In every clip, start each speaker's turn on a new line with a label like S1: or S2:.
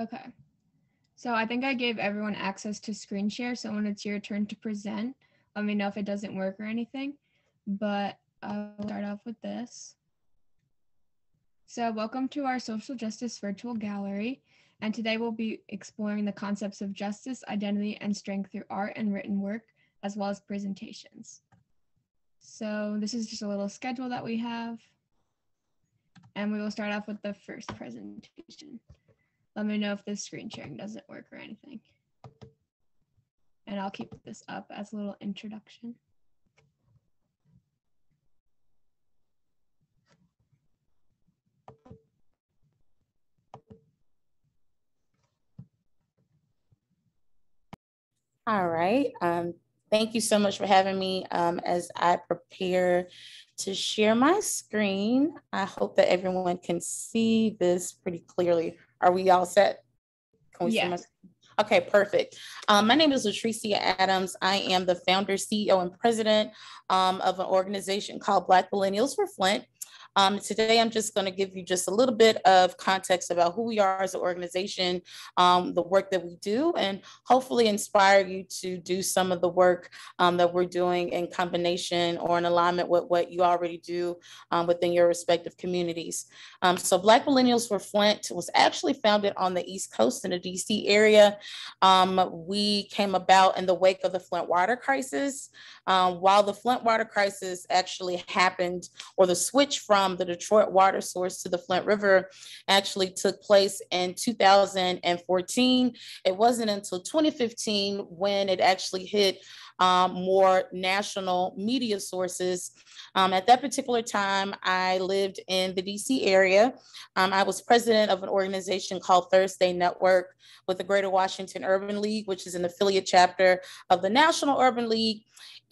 S1: Okay. So I think I gave everyone access to screen share. So when it's your turn to present, let me know if it doesn't work or anything. But I'll start off with this. So welcome to our social justice virtual gallery. And today we'll be exploring the concepts of justice, identity, and strength through art and written work, as well as presentations. So this is just a little schedule that we have. And we will start off with the first presentation. Let me know if this screen sharing doesn't work or anything. And I'll keep this up as a little introduction.
S2: All right. Um, thank you so much for having me um, as I prepare to share my screen. I hope that everyone can see this pretty clearly. Are we all set?
S1: Can we yeah.
S2: Okay, perfect. Um, my name is LaTricea Adams. I am the founder, CEO, and president um, of an organization called Black Millennials for Flint. Um, today, I'm just going to give you just a little bit of context about who we are as an organization, um, the work that we do, and hopefully inspire you to do some of the work um, that we're doing in combination or in alignment with what you already do um, within your respective communities. Um, so Black Millennials for Flint was actually founded on the East Coast in the DC area. Um, we came about in the wake of the Flint water crisis. while the Flint water crisis actually happened, or the switch from from the Detroit water source to the Flint River actually took place in 2014. It wasn't until 2015 when it actually hit um, more national media sources. Um, at that particular time, I lived in the DC area. Um, I was president of an organization called Thursday Network with the Greater Washington Urban League, which is an affiliate chapter of the National Urban League.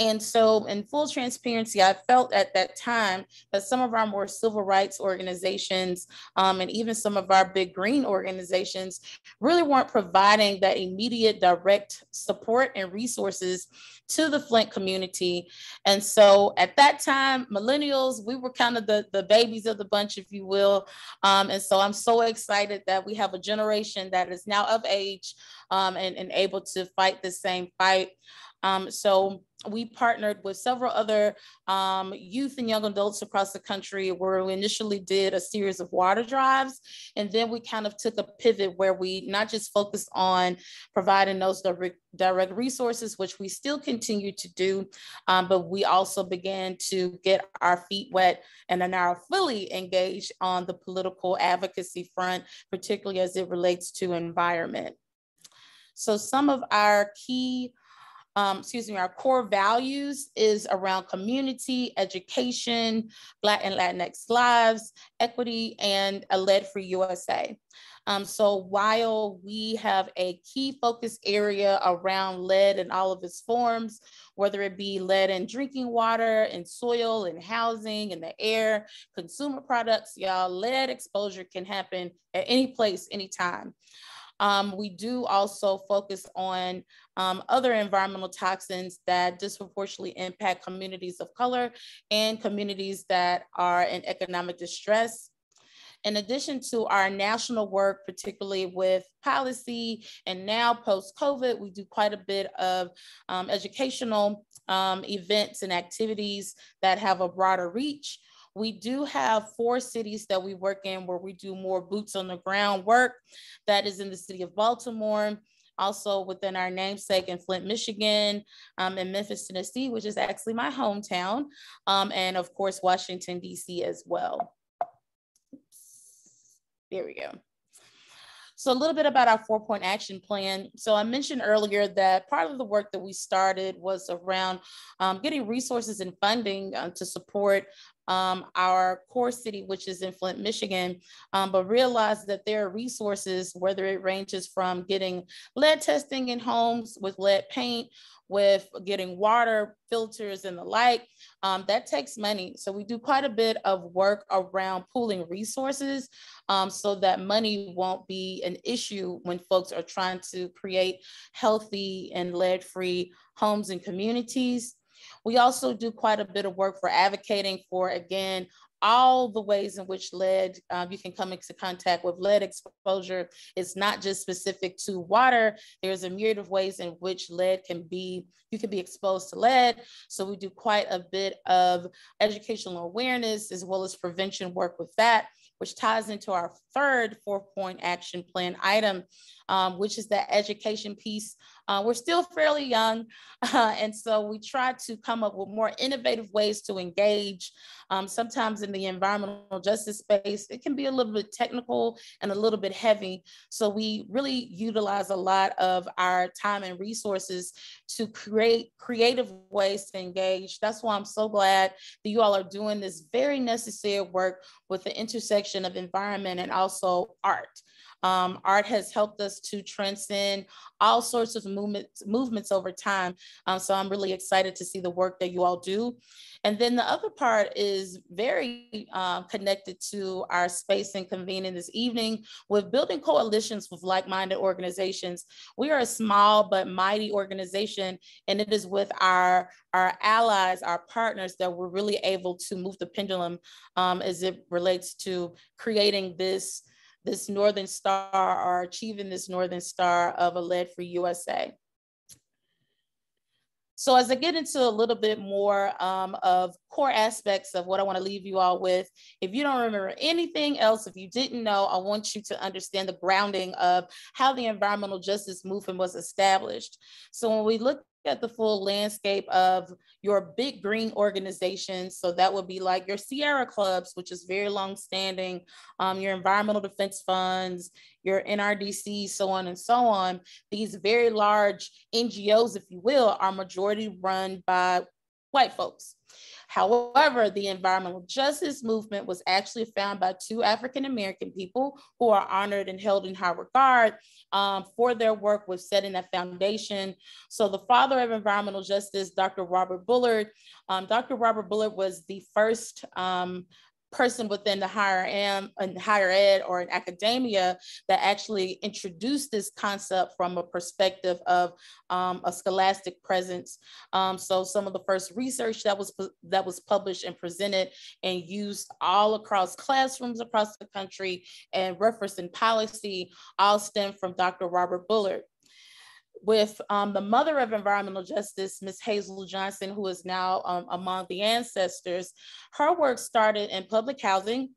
S2: And so, in full transparency, I felt at that time that some of our more civil rights organizations um, and even some of our big green organizations really weren't providing that immediate direct support and resources to the Flint community. And so, at that time, millennials, we were kind of the, the babies of the bunch, if you will. Um, and so, I'm so excited that we have a generation that is now of age um, and, and able to fight the same fight. Um, so we partnered with several other um, youth and young adults across the country where we initially did a series of water drives. And then we kind of took a pivot where we not just focused on providing those direct, direct resources, which we still continue to do, um, but we also began to get our feet wet and are now fully engaged on the political advocacy front, particularly as it relates to environment. So some of our key um, excuse me, our core values is around community, education, Black and Latinx lives, equity, and a lead-free USA. Um, so while we have a key focus area around lead in all of its forms, whether it be lead in drinking water, in soil, in housing, in the air, consumer products, y'all, lead exposure can happen at any place, anytime. Um, we do also focus on um, other environmental toxins that disproportionately impact communities of color and communities that are in economic distress. In addition to our national work, particularly with policy and now post-COVID, we do quite a bit of um, educational um, events and activities that have a broader reach. We do have four cities that we work in where we do more boots on the ground work. That is in the city of Baltimore, also within our namesake in Flint, Michigan, um, and Memphis, Tennessee, which is actually my hometown, um, and of course, Washington, D.C. as well. There we go. So a little bit about our four point action plan. So I mentioned earlier that part of the work that we started was around um, getting resources and funding uh, to support um, our core city, which is in Flint, Michigan, um, but realize that there are resources, whether it ranges from getting lead testing in homes with lead paint, with getting water filters and the like, um, that takes money. So we do quite a bit of work around pooling resources um, so that money won't be an issue when folks are trying to create healthy and lead-free homes and communities. We also do quite a bit of work for advocating for, again, all the ways in which lead, um, you can come into contact with lead exposure. It's not just specific to water. There's a myriad of ways in which lead can be, you can be exposed to lead. So we do quite a bit of educational awareness as well as prevention work with that which ties into our third four point action plan item, um, which is the education piece uh, we're still fairly young, uh, and so we try to come up with more innovative ways to engage. Um, sometimes in the environmental justice space, it can be a little bit technical and a little bit heavy. So we really utilize a lot of our time and resources to create creative ways to engage. That's why I'm so glad that you all are doing this very necessary work with the intersection of environment and also art. Um, art has helped us to transcend all sorts of movements, movements over time. Um, so I'm really excited to see the work that you all do. And then the other part is very uh, connected to our space and convening this evening with building coalitions with like-minded organizations. We are a small but mighty organization, and it is with our, our allies, our partners, that we're really able to move the pendulum um, as it relates to creating this this Northern Star or achieving this Northern Star of a lead free USA. So as I get into a little bit more um, of core aspects of what I want to leave you all with, if you don't remember anything else, if you didn't know, I want you to understand the grounding of how the environmental justice movement was established. So when we look at the full landscape of your big green organizations. So that would be like your Sierra clubs, which is very long standing, um, your environmental defense funds, your NRDC, so on and so on. These very large NGOs, if you will, are majority run by white folks. However, the environmental justice movement was actually found by two African American people who are honored and held in high regard um, for their work with setting that foundation. So the father of environmental justice, Dr. Robert Bullard, um, Dr. Robert Bullard was the first um, person within the higher am and higher ed or in academia that actually introduced this concept from a perspective of um, a scholastic presence. Um, so some of the first research that was that was published and presented and used all across classrooms across the country and referenced in policy all stem from Dr. Robert Bullard with um, the mother of environmental justice, Ms. Hazel Johnson, who is now um, among the ancestors. Her work started in public housing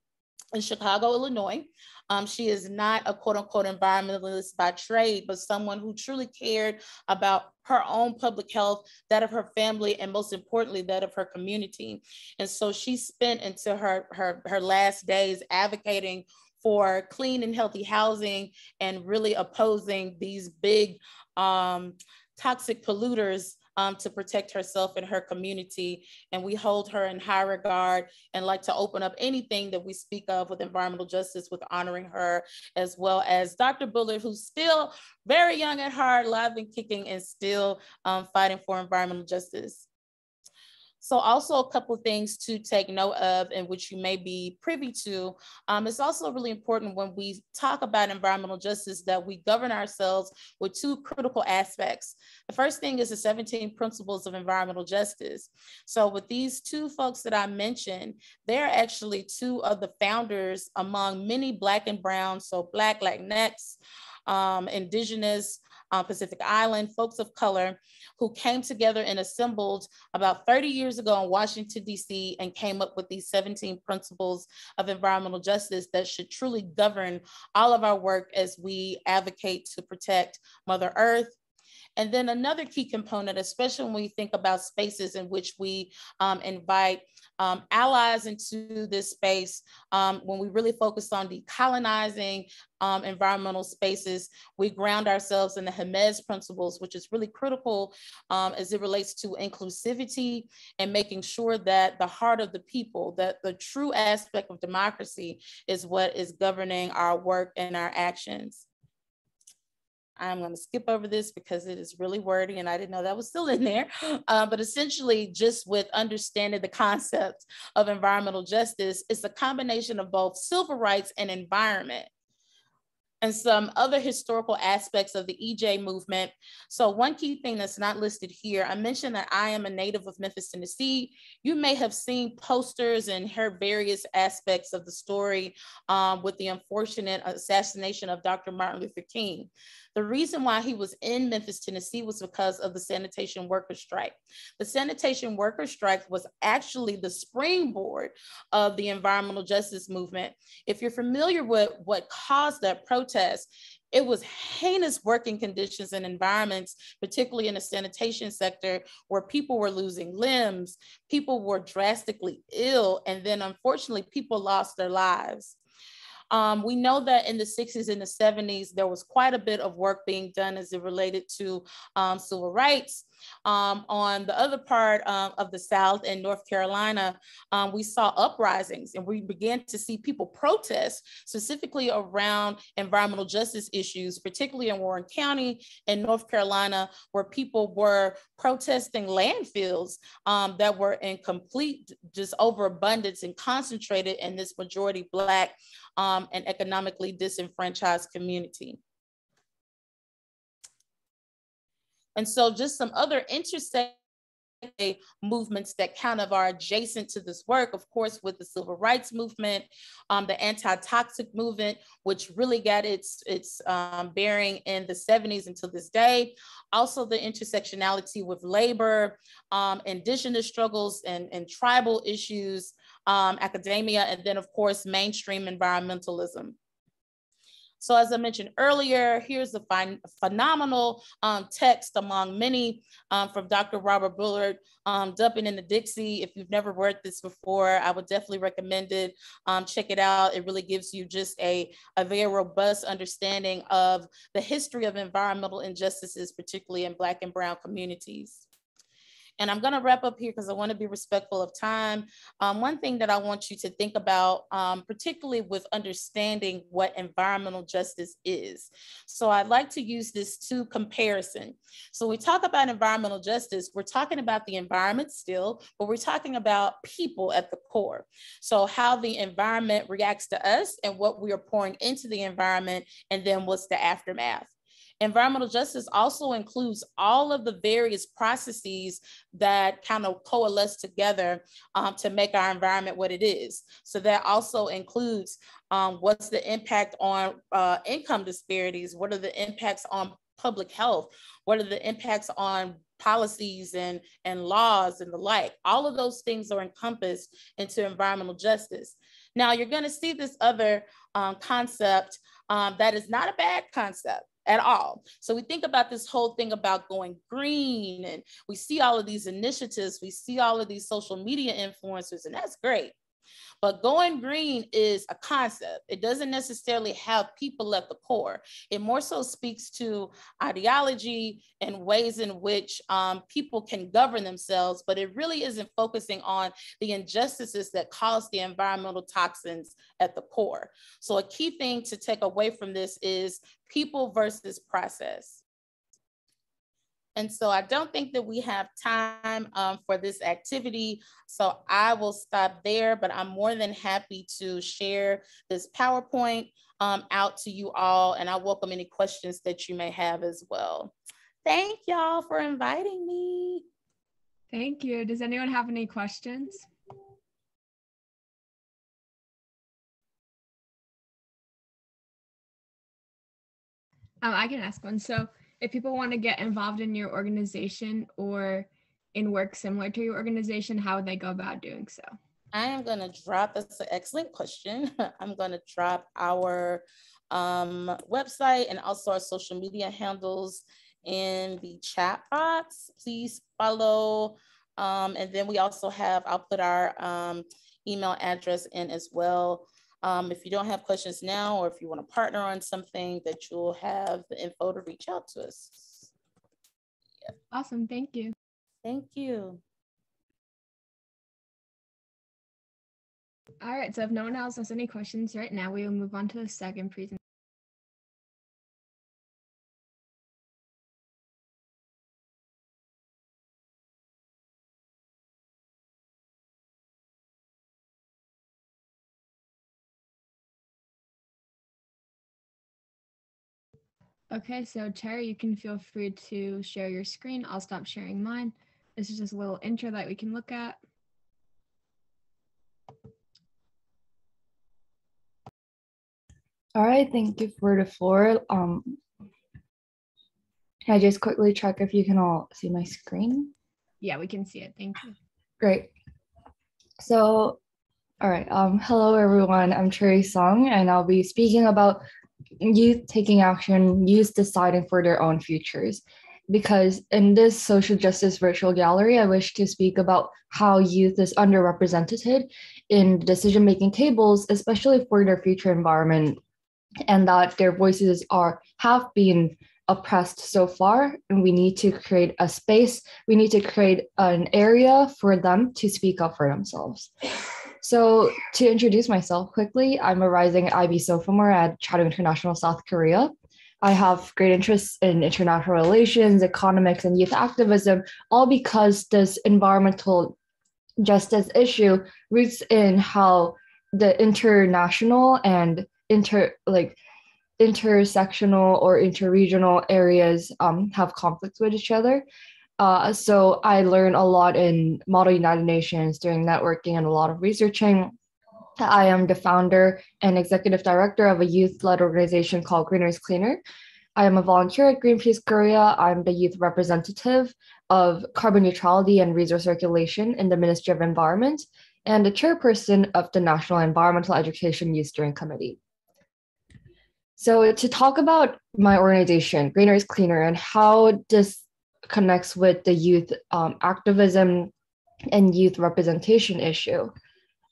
S2: in Chicago, Illinois. Um, she is not a quote unquote environmentalist by trade, but someone who truly cared about her own public health, that of her family, and most importantly, that of her community. And so she spent into her, her, her last days advocating for clean and healthy housing and really opposing these big um, toxic polluters um, to protect herself and her community. And we hold her in high regard and like to open up anything that we speak of with environmental justice with honoring her, as well as Dr. Bullard, who's still very young at heart, live and kicking, and still um, fighting for environmental justice. So also a couple of things to take note of and which you may be privy to. Um, it's also really important when we talk about environmental justice that we govern ourselves with two critical aspects. The first thing is the 17 principles of environmental justice. So with these two folks that I mentioned, they're actually two of the founders among many Black and Brown, so Black, Latinx, um, Indigenous, Pacific Island, folks of color who came together and assembled about 30 years ago in Washington, D.C., and came up with these 17 principles of environmental justice that should truly govern all of our work as we advocate to protect Mother Earth, and then another key component, especially when we think about spaces in which we um, invite um, allies into this space, um, when we really focus on decolonizing um, environmental spaces, we ground ourselves in the Jemez principles, which is really critical um, as it relates to inclusivity and making sure that the heart of the people, that the true aspect of democracy is what is governing our work and our actions. I'm going to skip over this because it is really wordy and I didn't know that was still in there. Uh, but essentially, just with understanding the concept of environmental justice, it's a combination of both civil rights and environment. And some other historical aspects of the EJ movement. So one key thing that's not listed here, I mentioned that I am a native of Memphis, Tennessee. You may have seen posters and heard various aspects of the story um, with the unfortunate assassination of Dr. Martin Luther King. The reason why he was in Memphis, Tennessee was because of the sanitation worker strike. The sanitation worker strike was actually the springboard of the environmental justice movement. If you're familiar with what caused that protest, it was heinous working conditions and environments, particularly in the sanitation sector, where people were losing limbs, people were drastically ill, and then unfortunately, people lost their lives. Um, we know that in the 60s and the 70s, there was quite a bit of work being done as it related to um, civil rights. Um, on the other part um, of the South and North Carolina, um, we saw uprisings and we began to see people protest specifically around environmental justice issues, particularly in Warren County in North Carolina, where people were protesting landfills um, that were in complete just overabundance and concentrated in this majority Black um, and economically disenfranchised community. And so just some other intersecting movements that kind of are adjacent to this work, of course, with the civil rights movement, um, the anti-toxic movement, which really got its, its um, bearing in the 70s until this day. Also the intersectionality with labor, um, indigenous struggles and, and tribal issues, um, academia, and then of course, mainstream environmentalism. So as I mentioned earlier, here's a phenomenal um, text among many um, from Dr. Robert Bullard, um, Dumping in the Dixie. If you've never read this before, I would definitely recommend it. Um, check it out. It really gives you just a, a very robust understanding of the history of environmental injustices, particularly in Black and Brown communities. And I'm going to wrap up here because I want to be respectful of time. Um, one thing that I want you to think about, um, particularly with understanding what environmental justice is. So I'd like to use this to comparison. So we talk about environmental justice, we're talking about the environment still, but we're talking about people at the core. So how the environment reacts to us and what we are pouring into the environment, and then what's the aftermath. Environmental justice also includes all of the various processes that kind of coalesce together um, to make our environment what it is. So that also includes um, what's the impact on uh, income disparities? What are the impacts on public health? What are the impacts on policies and, and laws and the like? All of those things are encompassed into environmental justice. Now, you're going to see this other um, concept um, that is not a bad concept at all. So we think about this whole thing about going green and we see all of these initiatives, we see all of these social media influencers, and that's great. But going green is a concept. It doesn't necessarily have people at the core. It more so speaks to ideology and ways in which um, people can govern themselves, but it really isn't focusing on the injustices that cause the environmental toxins at the core. So a key thing to take away from this is people versus process. And so I don't think that we have time um, for this activity. So I will stop there, but I'm more than happy to share this PowerPoint um, out to you all. And I welcome any questions that you may have as well. Thank y'all for inviting me.
S1: Thank you. Does anyone have any questions? Um, I can ask one. So if people want to get involved in your organization or in work similar to your organization, how would they go about doing so?
S2: I am going to drop, that's an excellent question. I'm going to drop our um, website and also our social media handles in the chat box. Please follow. Um, and then we also have, I'll put our um, email address in as well. Um, if you don't have questions now, or if you want to partner on something, that you'll have the info to reach out to us.
S1: Yeah. Awesome. Thank you.
S2: Thank you.
S1: All right. So if no one else has any questions right now, we will move on to the second presentation. Okay, so Terry, you can feel free to share your screen. I'll stop sharing mine. This is just a little intro that we can look at.
S3: All right, thank you for the floor. Um, can I just quickly check if you can all see my screen?
S1: Yeah, we can see it. Thank you.
S3: Great. So, all right. Um, hello, everyone. I'm Cherry Sung, and I'll be speaking about youth taking action, youth deciding for their own futures. Because in this social justice virtual gallery, I wish to speak about how youth is underrepresented in decision making tables, especially for their future environment, and that their voices are have been oppressed so far and we need to create a space we need to create an area for them to speak up for themselves so to introduce myself quickly i'm a rising ib sophomore at Chadwick international south korea i have great interests in international relations economics and youth activism all because this environmental justice issue roots in how the international and inter like intersectional or interregional areas um, have conflicts with each other. Uh, so I learned a lot in Model United Nations doing networking and a lot of researching. I am the founder and executive director of a youth-led organization called Greener's Cleaner. I am a volunteer at Greenpeace Korea. I'm the youth representative of carbon neutrality and resource circulation in the Ministry of Environment and the chairperson of the National Environmental Education Youth Steering Committee. So to talk about my organization, Greener is Cleaner, and how this connects with the youth um, activism and youth representation issue,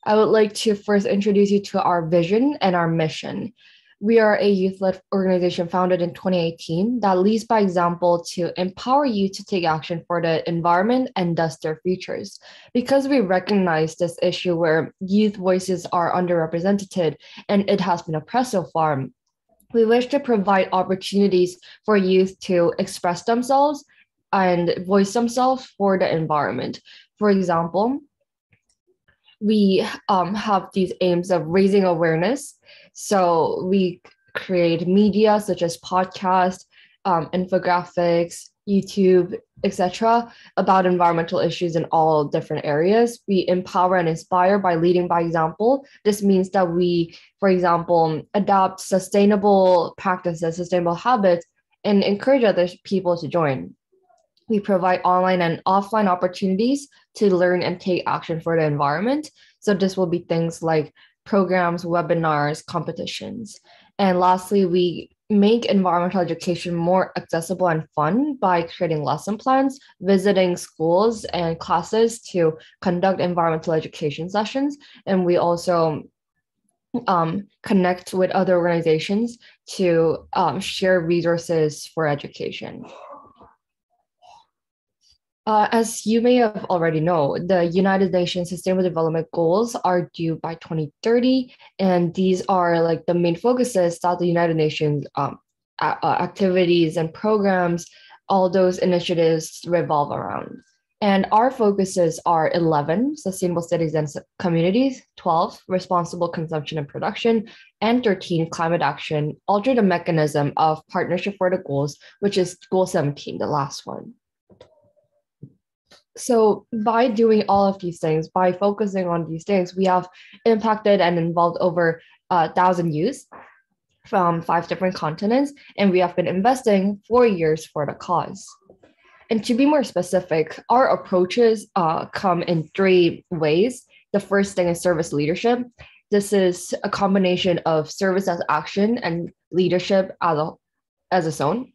S3: I would like to first introduce you to our vision and our mission. We are a youth-led organization founded in 2018 that leads by example to empower youth to take action for the environment and thus their futures. Because we recognize this issue where youth voices are underrepresented and it has been oppressed so far, we wish to provide opportunities for youth to express themselves and voice themselves for the environment. For example, we um, have these aims of raising awareness. So we create media such as podcasts, um, infographics, YouTube, etc., about environmental issues in all different areas. We empower and inspire by leading by example. This means that we, for example, adopt sustainable practices, sustainable habits, and encourage other people to join. We provide online and offline opportunities to learn and take action for the environment. So, this will be things like programs, webinars, competitions. And lastly, we make environmental education more accessible and fun by creating lesson plans, visiting schools and classes to conduct environmental education sessions. And we also um, connect with other organizations to um, share resources for education. Uh, as you may have already know, the United Nations Sustainable Development Goals are due by 2030, and these are like the main focuses that the United Nations um, uh, activities and programs, all those initiatives revolve around. And our focuses are 11, sustainable cities and communities, 12, responsible consumption and production, and 13, climate action, through the mechanism of partnership for the goals, which is goal 17, the last one so by doing all of these things by focusing on these things we have impacted and involved over a uh, thousand youths from five different continents and we have been investing four years for the cause. And to be more specific our approaches uh, come in three ways. The first thing is service leadership. This is a combination of service as action and leadership as a as its own.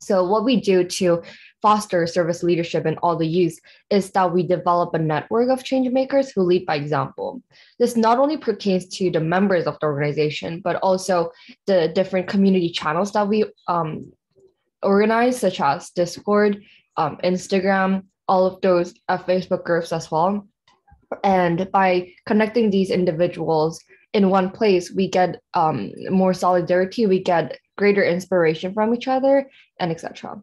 S3: So what we do to foster service leadership in all the youth is that we develop a network of change makers who lead by example. This not only pertains to the members of the organization, but also the different community channels that we um, organize, such as Discord, um, Instagram, all of those uh, Facebook groups as well. And by connecting these individuals in one place, we get um, more solidarity, we get greater inspiration from each other, and etc.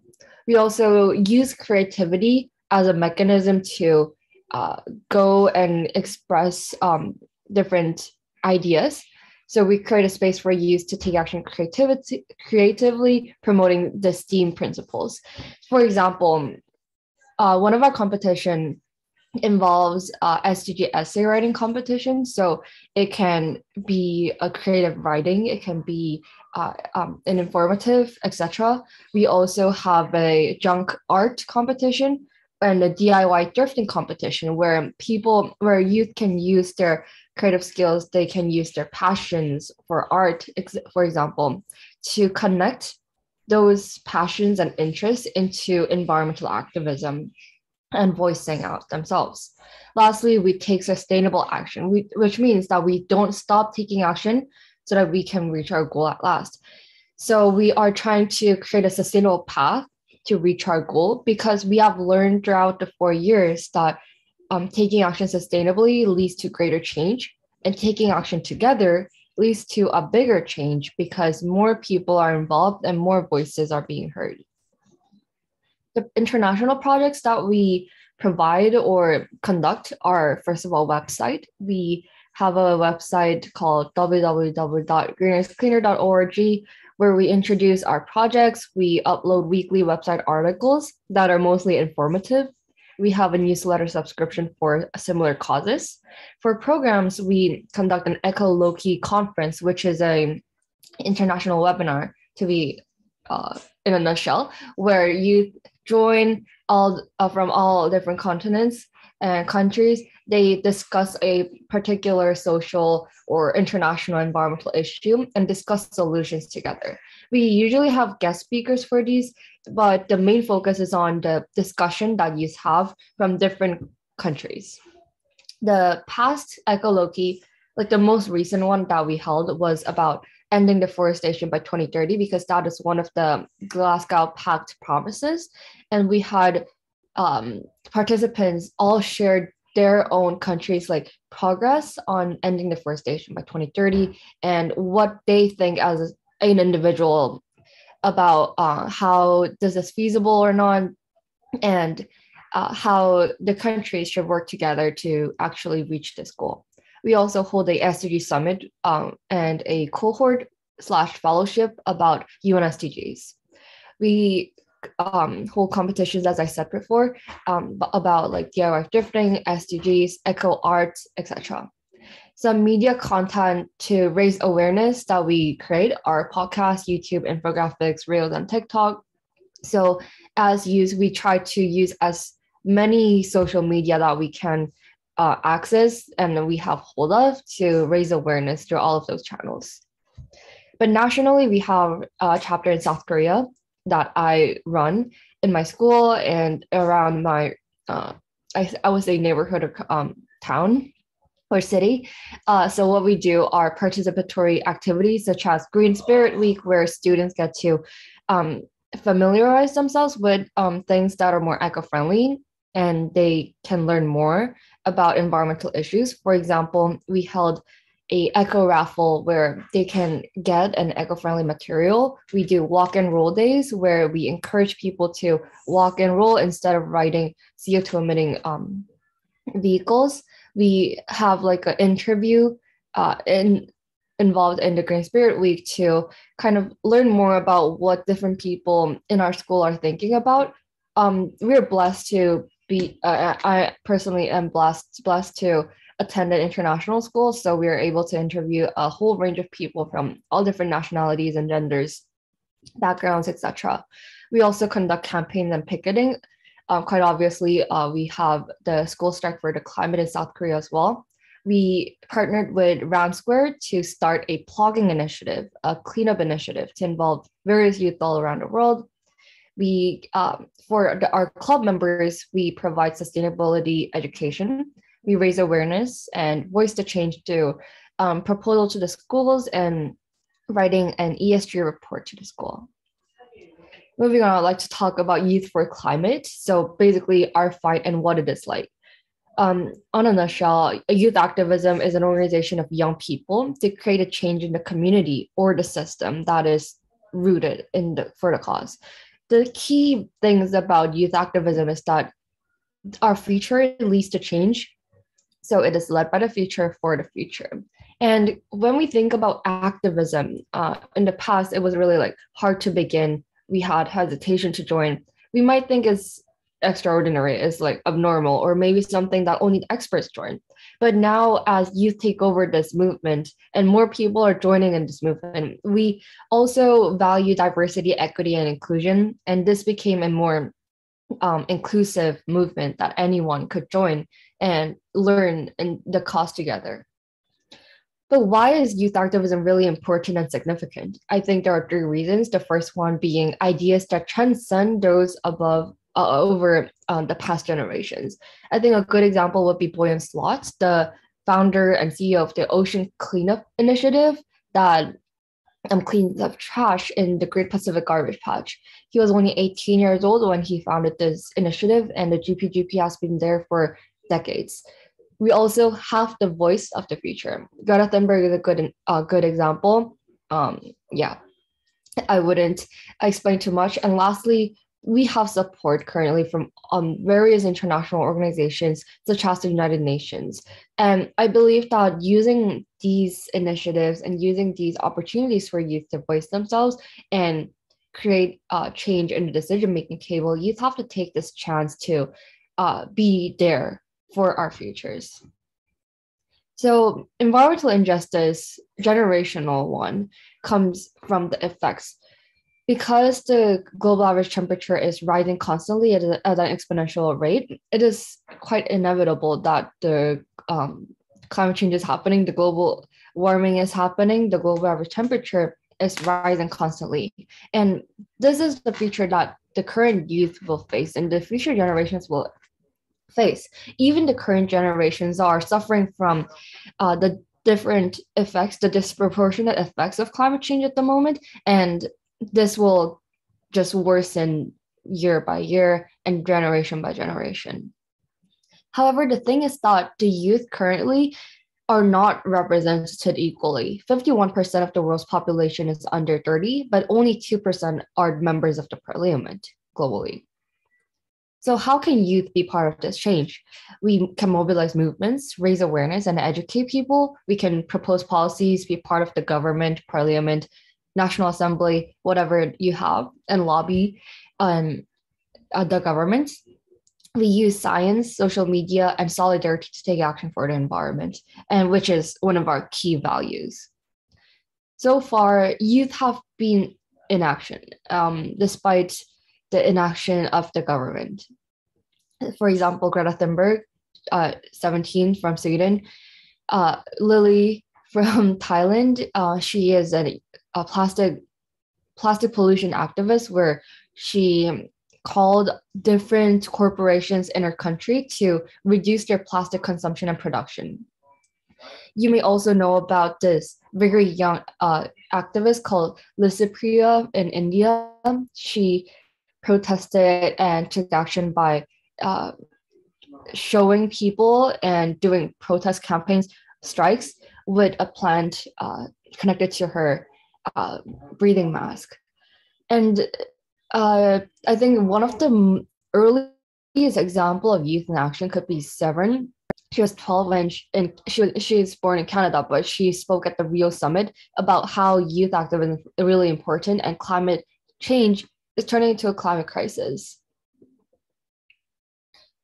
S3: We also use creativity as a mechanism to uh, go and express um, different ideas. So we create a space for youth to take action creativity, creatively, promoting the STEAM principles. For example, uh, one of our competition involves uh, SDG essay writing competition. So it can be a creative writing, it can be uh, um, an informative, etc. We also have a junk art competition and a DIY thrifting competition where people, where youth can use their creative skills, they can use their passions for art, for example, to connect those passions and interests into environmental activism and voicing out themselves. Lastly, we take sustainable action, which means that we don't stop taking action so that we can reach our goal at last. So we are trying to create a sustainable path to reach our goal because we have learned throughout the four years that um, taking action sustainably leads to greater change and taking action together leads to a bigger change because more people are involved and more voices are being heard. The international projects that we provide or conduct are, first of all, website. We have a website called www.greenerscleaner.org where we introduce our projects. We upload weekly website articles that are mostly informative. We have a newsletter subscription for similar causes. For programs, we conduct an Ecoloki conference, which is a international webinar to be uh, in a nutshell, where you join all uh, from all different continents and countries they discuss a particular social or international environmental issue and discuss solutions together. We usually have guest speakers for these, but the main focus is on the discussion that youth have from different countries. The past Ecoloki, like the most recent one that we held, was about ending deforestation by 2030 because that is one of the Glasgow Pact promises. And we had um, participants all shared their own countries like progress on ending deforestation by 2030 and what they think as an individual about uh, how does this feasible or not and uh, how the countries should work together to actually reach this goal we also hold a sdg summit um, and a cohort slash fellowship about un sdgs we um, whole competitions, as I said before, um, about like DIY thrifting, SDGs, eco art, etc. Some media content to raise awareness that we create are podcasts, YouTube, infographics, reels, and TikTok. So as use, we try to use as many social media that we can uh, access and we have hold of to raise awareness through all of those channels. But nationally, we have a chapter in South Korea that I run in my school and around my uh, I, I would say neighborhood or um, town or city. Uh, so what we do are participatory activities such as Green Spirit Week, where students get to um, familiarize themselves with um, things that are more eco-friendly and they can learn more about environmental issues. For example, we held a eco raffle where they can get an eco-friendly material. We do walk and roll days where we encourage people to walk and roll instead of riding CO2 emitting um, vehicles. We have like an interview uh, in, involved in the Green Spirit Week to kind of learn more about what different people in our school are thinking about. Um, we're blessed to be, uh, I personally am blessed blessed to attend an international school, so we are able to interview a whole range of people from all different nationalities and genders, backgrounds, etc. We also conduct campaigns and picketing. Um, quite obviously, uh, we have the school strike for the climate in South Korea as well. We partnered with Round Square to start a plogging initiative, a cleanup initiative to involve various youth all around the world. We, um, for the, our club members, we provide sustainability education we raise awareness and voice the change through um, proposal to the schools and writing an ESG report to the school. Moving on, I'd like to talk about Youth for Climate. So basically our fight and what it is like. Um, on a nutshell, youth activism is an organization of young people to create a change in the community or the system that is rooted in the for the cause. The key things about youth activism is that our future leads to change so it is led by the future for the future. And when we think about activism, uh, in the past, it was really like hard to begin. We had hesitation to join. We might think it's extraordinary, is like abnormal, or maybe something that only experts join. But now, as youth take over this movement and more people are joining in this movement, we also value diversity, equity, and inclusion. And this became a more um, inclusive movement that anyone could join and learn in the cause together. But why is youth activism really important and significant? I think there are three reasons. The first one being ideas that transcend those above uh, over um, the past generations. I think a good example would be Boyan Slat, the founder and CEO of the Ocean Cleanup Initiative that um, cleans up trash in the Great Pacific Garbage Patch. He was only 18 years old when he founded this initiative, and the GPGP has been there for decades we also have the voice of the future. Greta Thunberg is a good uh, good example. Um, yeah, I wouldn't explain too much. And lastly, we have support currently from um, various international organizations such as the United Nations. And I believe that using these initiatives and using these opportunities for youth to voice themselves and create uh, change in the decision making table, youth have to take this chance to uh, be there for our futures. So, environmental injustice, generational one, comes from the effects. Because the global average temperature is rising constantly at, a, at an exponential rate, it is quite inevitable that the um, climate change is happening, the global warming is happening, the global average temperature is rising constantly. And this is the future that the current youth will face and the future generations will face. Even the current generations are suffering from uh, the different effects, the disproportionate effects of climate change at the moment. And this will just worsen year by year and generation by generation. However, the thing is that the youth currently are not represented equally. 51% of the world's population is under 30, but only 2% are members of the parliament globally. So, how can youth be part of this change? We can mobilize movements, raise awareness, and educate people. We can propose policies, be part of the government, parliament, national assembly, whatever you have, and lobby um, uh, the government. We use science, social media, and solidarity to take action for the environment, and which is one of our key values. So far, youth have been in action, um, despite the inaction of the government for example, Greta Thunberg, uh, 17 from Sweden, uh, Lily from Thailand. Uh, she is a, a plastic plastic pollution activist where she called different corporations in her country to reduce their plastic consumption and production. You may also know about this very young uh, activist called Licypriya in India. She protested and took action by uh, showing people and doing protest campaigns, strikes with a plant uh, connected to her uh, breathing mask. And uh, I think one of the earliest example of youth in action could be Severn. She was 12 and she, and she was she born in Canada, but she spoke at the Rio summit about how youth activism is really important and climate change is turning into a climate crisis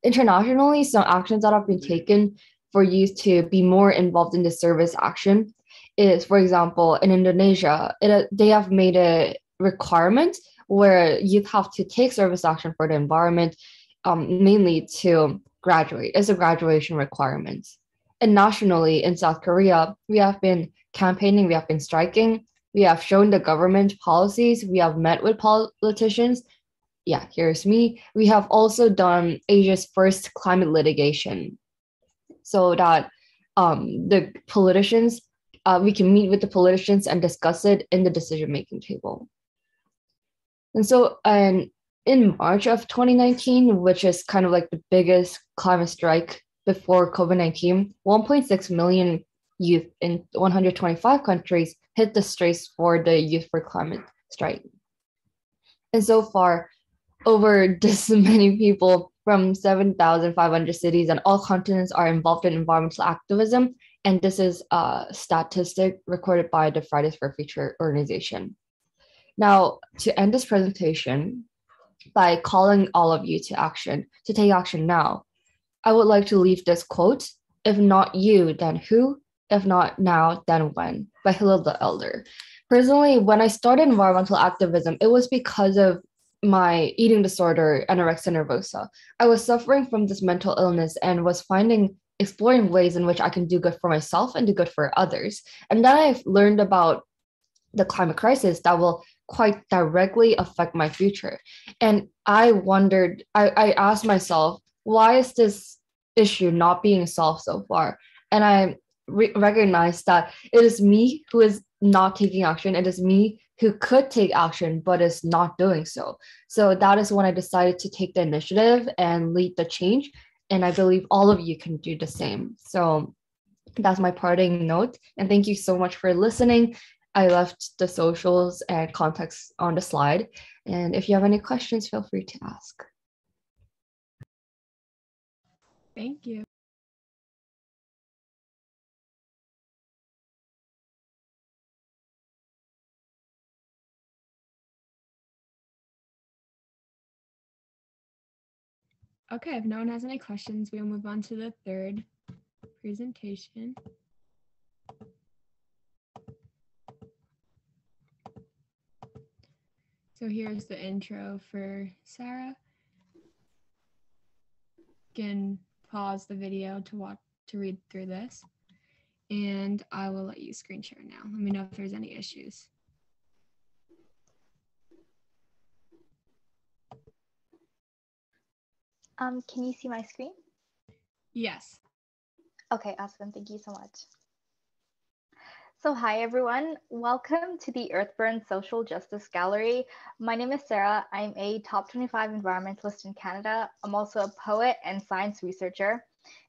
S3: internationally, some actions that have been taken for youth to be more involved in the service action is, for example, in Indonesia, it, they have made a requirement where youth have to take service action for the environment, um, mainly to graduate. It's a graduation requirement. And nationally in South Korea, we have been campaigning, we have been striking, we have shown the government policies, we have met with politicians, yeah, here's me. We have also done Asia's first climate litigation so that um, the politicians, uh, we can meet with the politicians and discuss it in the decision making table. And so, and in March of 2019, which is kind of like the biggest climate strike before COVID 19, 1.6 million youth in 125 countries hit the streets for the Youth for Climate strike. And so far, over this many people from 7,500 cities and all continents are involved in environmental activism. And this is a statistic recorded by the Fridays for Future organization. Now, to end this presentation, by calling all of you to action, to take action now, I would like to leave this quote If not you, then who? If not now, then when? by Hillel the Elder. Personally, when I started environmental activism, it was because of my eating disorder, anorexia nervosa. I was suffering from this mental illness and was finding exploring ways in which I can do good for myself and do good for others. And then I've learned about the climate crisis that will quite directly affect my future. And I wondered, I, I asked myself, why is this issue not being solved so far? And I re- recognized that it is me who is not taking action. It is me who could take action but is not doing so. So that is when I decided to take the initiative and lead the change. And I believe all of you can do the same. So that's my parting note. And thank you so much for listening. I left the socials and contacts on the slide. And if you have any questions, feel free to ask.
S1: Thank you. Okay, if no one has any questions, we'll move on to the third presentation. So here's the intro for Sarah. Can pause the video to watch to read through this. And I will let you screen share now. Let me know if there's any issues.
S4: Um, can you see my screen?
S1: Yes.
S4: Okay, awesome. Thank you so much. So hi everyone, welcome to the EarthBurned Social Justice Gallery. My name is Sarah. I'm a top 25 environmentalist in Canada. I'm also a poet and science researcher.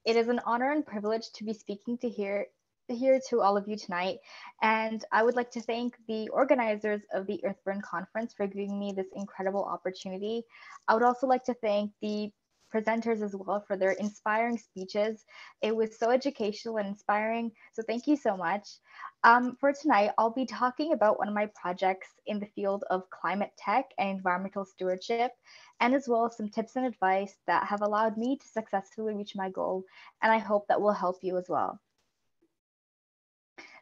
S4: It is an honor and privilege to be speaking to here, here to all of you tonight. And I would like to thank the organizers of the EarthBurned Conference for giving me this incredible opportunity. I would also like to thank the presenters as well for their inspiring speeches. It was so educational and inspiring. So thank you so much. Um, for tonight, I'll be talking about one of my projects in the field of climate tech and environmental stewardship, and as well as some tips and advice that have allowed me to successfully reach my goal. And I hope that will help you as well.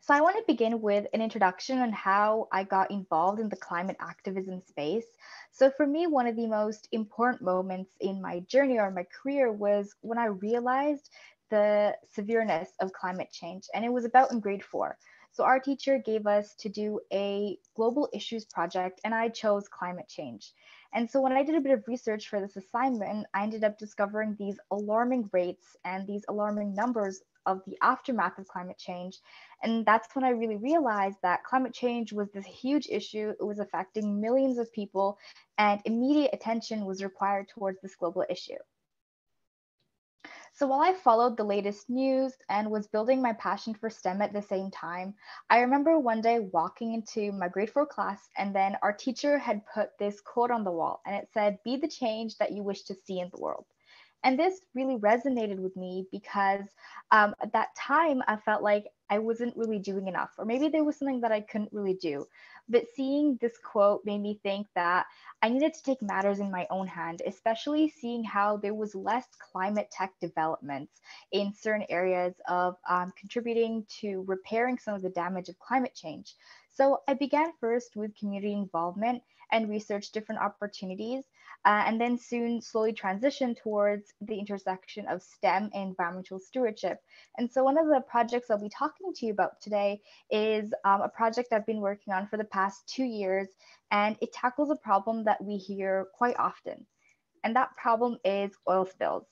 S4: So I want to begin with an introduction on how I got involved in the climate activism space. So for me, one of the most important moments in my journey or my career was when I realized the severeness of climate change. And it was about in grade four. So our teacher gave us to do a global issues project and I chose climate change. And so when I did a bit of research for this assignment, I ended up discovering these alarming rates and these alarming numbers of the aftermath of climate change. And that's when I really realized that climate change was this huge issue. It was affecting millions of people, and immediate attention was required towards this global issue. So while I followed the latest news and was building my passion for STEM at the same time, I remember one day walking into my grade four class, and then our teacher had put this quote on the wall, and it said, Be the change that you wish to see in the world. And this really resonated with me because um, at that time I felt like I wasn't really doing enough, or maybe there was something that I couldn't really do. But seeing this quote made me think that I needed to take matters in my own hand, especially seeing how there was less climate tech developments in certain areas of um, contributing to repairing some of the damage of climate change. So I began first with community involvement and researched different opportunities uh, and then soon slowly transition towards the intersection of STEM and environmental stewardship. And so one of the projects I'll be talking to you about today is um, a project I've been working on for the past two years, and it tackles a problem that we hear quite often. And that problem is oil spills.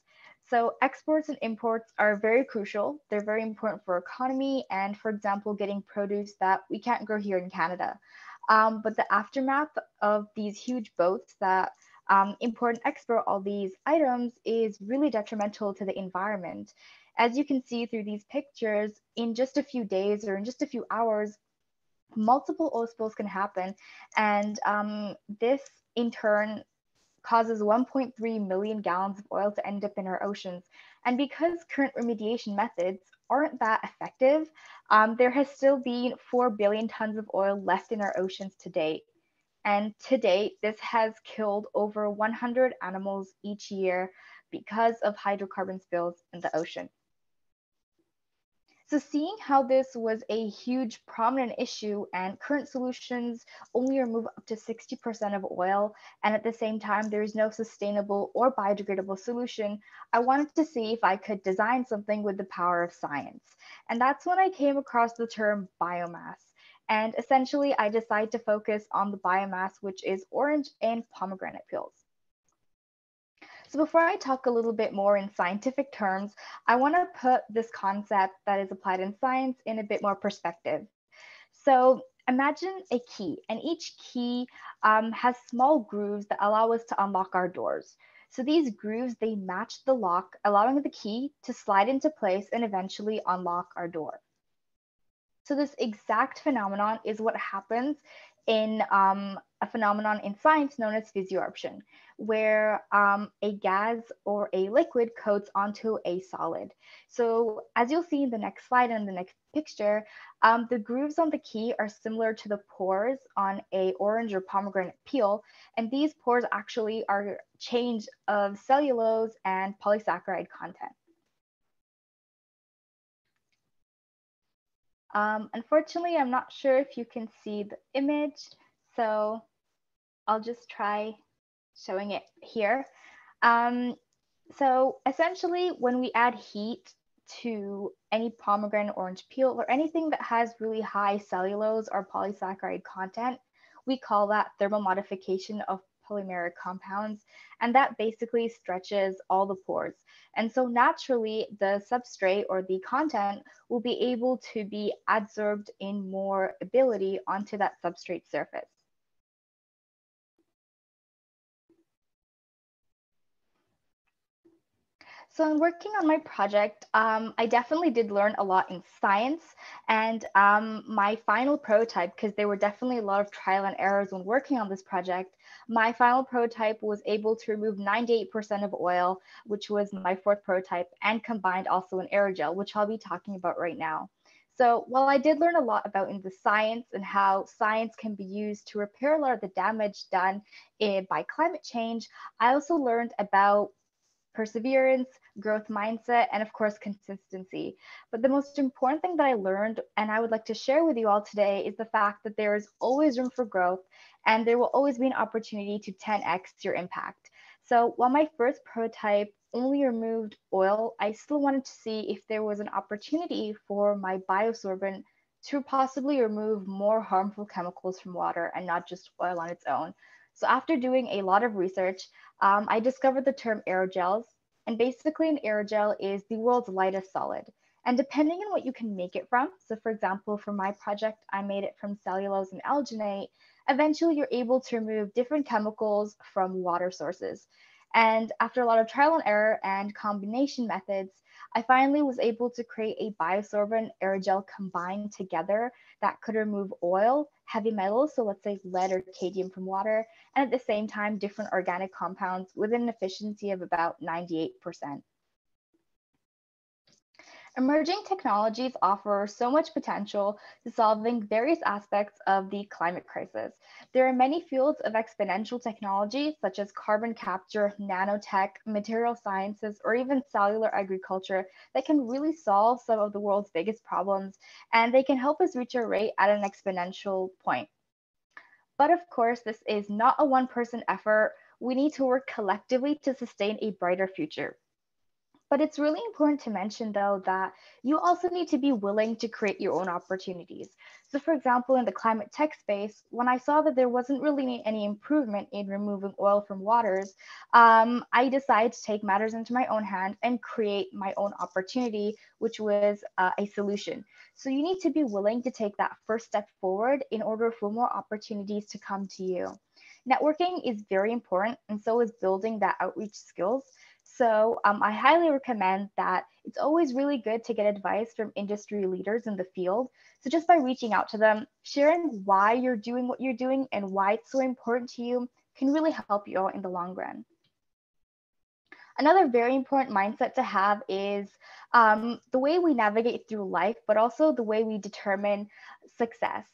S4: So exports and imports are very crucial. They're very important for economy and, for example, getting produce that we can't grow here in Canada. Um, but the aftermath of these huge boats that um, import and export all these items is really detrimental to the environment. As you can see through these pictures, in just a few days or in just a few hours, multiple oil spills can happen. And um, this in turn causes 1.3 million gallons of oil to end up in our oceans. And because current remediation methods aren't that effective, um, there has still been 4 billion tons of oil left in our oceans to date. And to date, this has killed over 100 animals each year because of hydrocarbon spills in the ocean. So seeing how this was a huge prominent issue and current solutions only remove up to 60% of oil, and at the same time, there is no sustainable or biodegradable solution, I wanted to see if I could design something with the power of science. And that's when I came across the term biomass. And essentially, I decide to focus on the biomass, which is orange and pomegranate peels. So before I talk a little bit more in scientific terms, I want to put this concept that is applied in science in a bit more perspective. So imagine a key, and each key um, has small grooves that allow us to unlock our doors. So these grooves, they match the lock, allowing the key to slide into place and eventually unlock our door. So this exact phenomenon is what happens in um, a phenomenon in science known as physisorption, where um, a gas or a liquid coats onto a solid. So as you'll see in the next slide and the next picture, um, the grooves on the key are similar to the pores on a orange or pomegranate peel. And these pores actually are change of cellulose and polysaccharide content. Um, unfortunately, I'm not sure if you can see the image, so I'll just try showing it here. Um, so essentially, when we add heat to any pomegranate orange peel or anything that has really high cellulose or polysaccharide content, we call that thermal modification of polymeric compounds. And that basically stretches all the pores. And so naturally, the substrate or the content will be able to be adsorbed in more ability onto that substrate surface. So in working on my project, um, I definitely did learn a lot in science and um, my final prototype, because there were definitely a lot of trial and errors when working on this project, my final prototype was able to remove 98% of oil, which was my fourth prototype, and combined also an aerogel, which I'll be talking about right now. So while I did learn a lot about in the science and how science can be used to repair a lot of the damage done in, by climate change, I also learned about perseverance, growth mindset, and of course, consistency. But the most important thing that I learned, and I would like to share with you all today, is the fact that there is always room for growth and there will always be an opportunity to 10x your impact. So while my first prototype only removed oil, I still wanted to see if there was an opportunity for my biosorbent to possibly remove more harmful chemicals from water and not just oil on its own. So after doing a lot of research, um, I discovered the term aerogels. And basically an aerogel is the world's lightest solid. And depending on what you can make it from, so for example, for my project, I made it from cellulose and alginate, eventually you're able to remove different chemicals from water sources. And after a lot of trial and error and combination methods, I finally was able to create a biosorbent aerogel combined together that could remove oil, heavy metals, so let's say lead or cadmium from water, and at the same time, different organic compounds with an efficiency of about 98%. Emerging technologies offer so much potential to solving various aspects of the climate crisis. There are many fields of exponential technology, such as carbon capture, nanotech, material sciences, or even cellular agriculture, that can really solve some of the world's biggest problems, and they can help us reach our rate at an exponential point. But of course, this is not a one person effort. We need to work collectively to sustain a brighter future. But it's really important to mention, though, that you also need to be willing to create your own opportunities. So, for example, in the climate tech space, when I saw that there wasn't really any improvement in removing oil from waters, um, I decided to take matters into my own hand and create my own opportunity, which was uh, a solution. So, you need to be willing to take that first step forward in order for more opportunities to come to you. Networking is very important, and so is building that outreach skills. So um, I highly recommend that it's always really good to get advice from industry leaders in the field. So just by reaching out to them, sharing why you're doing what you're doing and why it's so important to you can really help you out in the long run. Another very important mindset to have is um, the way we navigate through life, but also the way we determine success.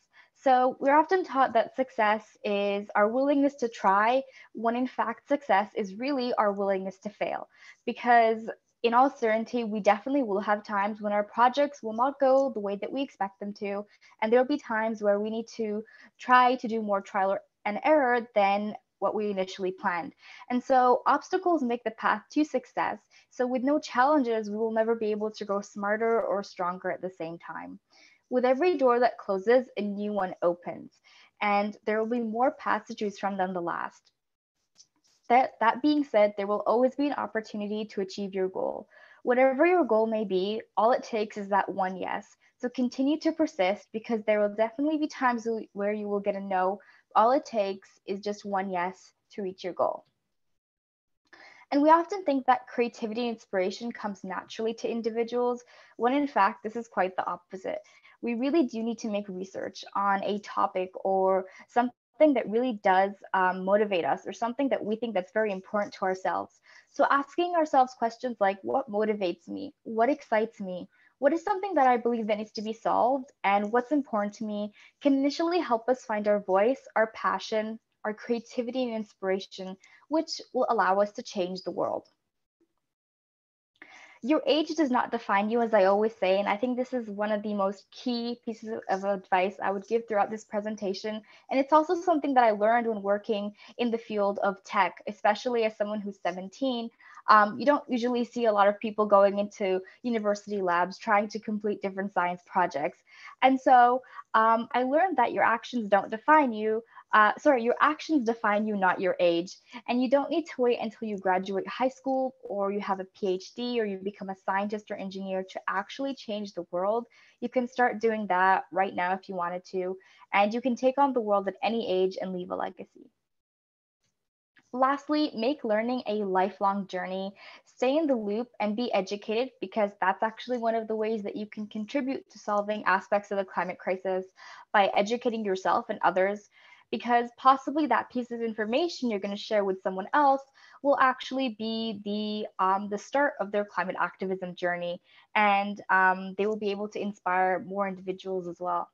S4: So we're often taught that success is our willingness to try, when in fact, success is really our willingness to fail. Because in all certainty, we definitely will have times when our projects will not go the way that we expect them to. And there will be times where we need to try to do more trial and error than what we initially planned. And so obstacles make the path to success. So with no challenges, we will never be able to grow smarter or stronger at the same time. With every door that closes, a new one opens, and there will be more choose from than the last. That, that being said, there will always be an opportunity to achieve your goal. Whatever your goal may be, all it takes is that one yes. So continue to persist because there will definitely be times where you will get a no. All it takes is just one yes to reach your goal. And we often think that creativity and inspiration comes naturally to individuals, when in fact, this is quite the opposite. We really do need to make research on a topic or something that really does um, motivate us or something that we think that's very important to ourselves. So asking ourselves questions like what motivates me? What excites me? What is something that I believe that needs to be solved and what's important to me can initially help us find our voice, our passion, our creativity and inspiration, which will allow us to change the world your age does not define you, as I always say. And I think this is one of the most key pieces of advice I would give throughout this presentation. And it's also something that I learned when working in the field of tech, especially as someone who's 17. Um, you don't usually see a lot of people going into university labs trying to complete different science projects. And so um, I learned that your actions don't define you, uh, sorry, your actions define you, not your age. And you don't need to wait until you graduate high school or you have a PhD or you become a scientist or engineer to actually change the world. You can start doing that right now if you wanted to. And you can take on the world at any age and leave a legacy. Lastly, make learning a lifelong journey. Stay in the loop and be educated because that's actually one of the ways that you can contribute to solving aspects of the climate crisis by educating yourself and others because possibly that piece of information you're going to share with someone else will actually be the um, the start of their climate activism journey. And um, they will be able to inspire more individuals as well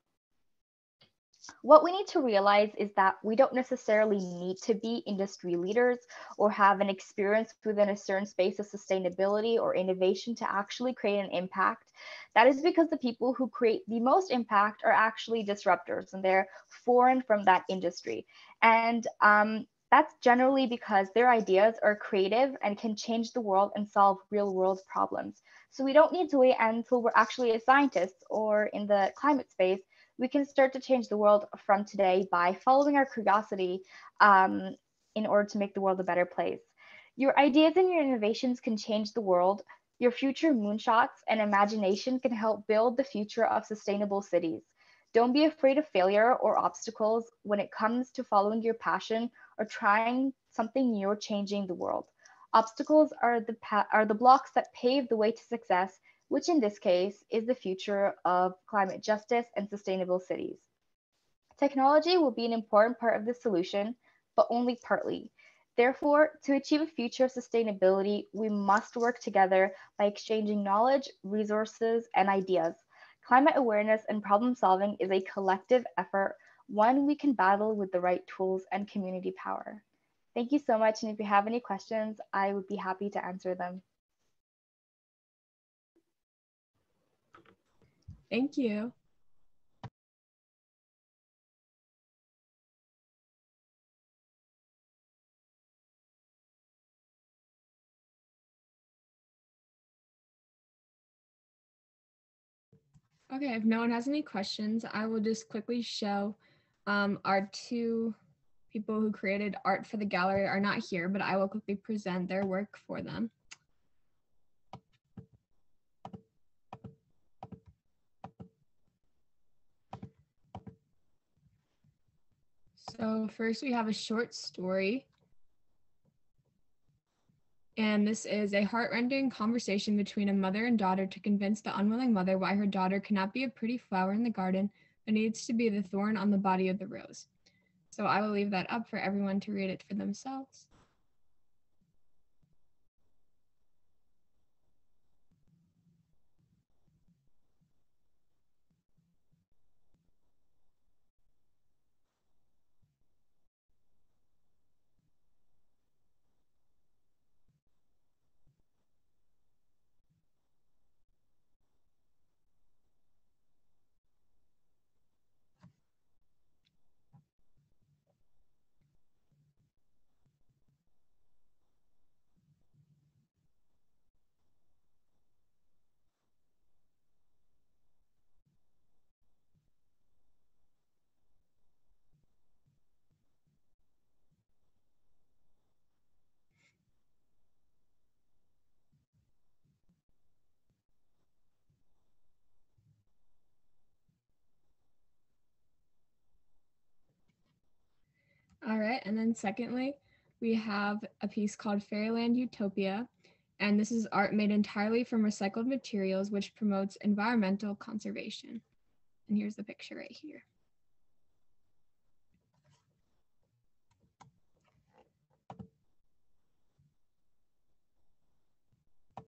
S4: what we need to realize is that we don't necessarily need to be industry leaders or have an experience within a certain space of sustainability or innovation to actually create an impact. That is because the people who create the most impact are actually disruptors and they're foreign from that industry. And um, that's generally because their ideas are creative and can change the world and solve real world problems. So we don't need to wait until we're actually a scientist or in the climate space we can start to change the world from today by following our curiosity um, in order to make the world a better place. Your ideas and your innovations can change the world. Your future moonshots and imagination can help build the future of sustainable cities. Don't be afraid of failure or obstacles when it comes to following your passion or trying something new or changing the world. Obstacles are the, are the blocks that pave the way to success which in this case is the future of climate justice and sustainable cities. Technology will be an important part of the solution, but only partly. Therefore, to achieve a future of sustainability, we must work together by exchanging knowledge, resources, and ideas. Climate awareness and problem solving is a collective effort, one we can battle with the right tools and community power. Thank you so much, and if you have any questions, I would be happy to answer them.
S1: Thank you. Okay, if no one has any questions, I will just quickly show um, our two people who created art for the gallery are not here, but I will quickly present their work for them. So first we have a short story. And this is a heart-rending conversation between a mother and daughter to convince the unwilling mother why her daughter cannot be a pretty flower in the garden, but needs to be the thorn on the body of the rose. So I will leave that up for everyone to read it for themselves. it. And then secondly, we have a piece called Fairyland Utopia. And this is art made entirely from recycled materials, which promotes environmental conservation. And here's the picture right here.